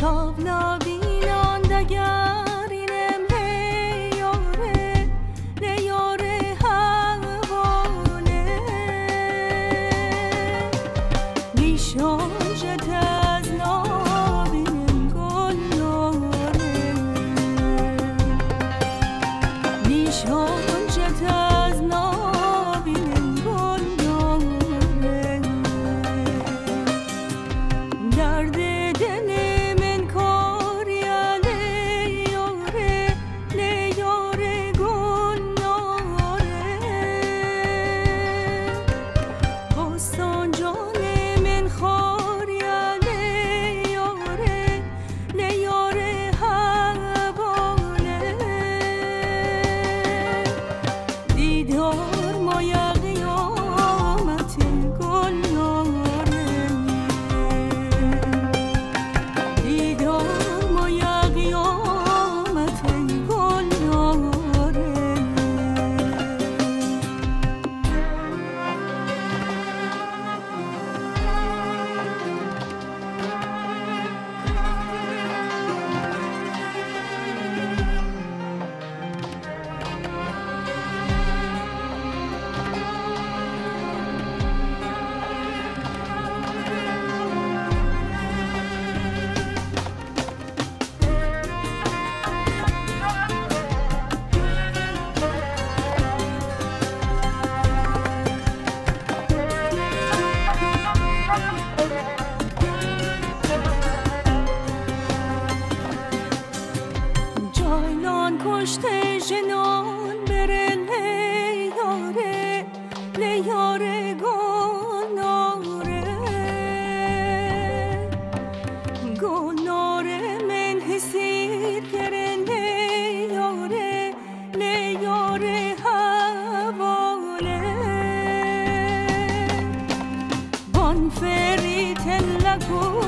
چاو نابینان دگر شکل یارگان آره گناره من حسید گره نیاره نیاره حواله. بان فریت لگو